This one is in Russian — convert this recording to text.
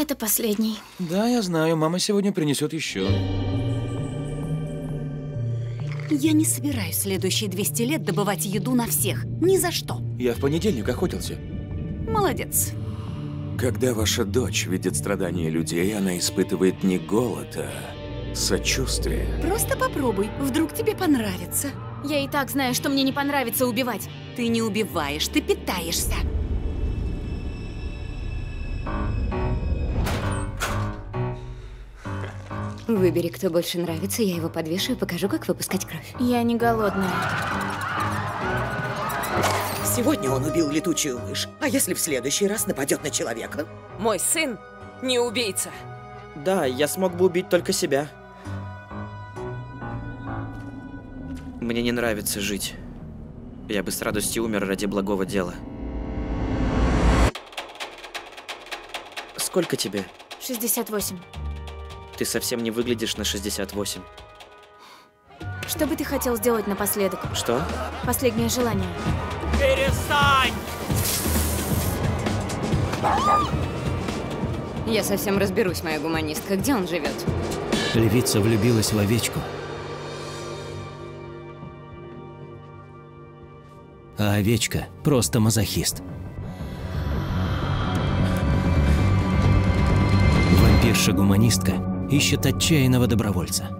Это последний. Да, я знаю, мама сегодня принесет еще. Я не собираюсь следующие 200 лет добывать еду на всех. Ни за что. Я в понедельник охотился. Молодец. Когда ваша дочь видит страдания людей, она испытывает не голод, а сочувствие. Просто попробуй. Вдруг тебе понравится. Я и так знаю, что мне не понравится убивать. Ты не убиваешь, ты питаешься. Выбери, кто больше нравится, я его подвешу и покажу, как выпускать кровь. Я не голодная. Сегодня он убил летучую мышь. А если в следующий раз нападет на человека? Мой сын не убийца. Да, я смог бы убить только себя. Мне не нравится жить. Я бы с радостью умер ради благого дела. Сколько тебе? 68. Ты совсем не выглядишь на 68. Что бы ты хотел сделать напоследок? Что? Последнее желание. Перестань! Я совсем разберусь, моя гуманистка. Где он живет? Львица влюбилась в овечку. А овечка просто мазохист. Вампирша-гуманистка ищет отчаянного добровольца.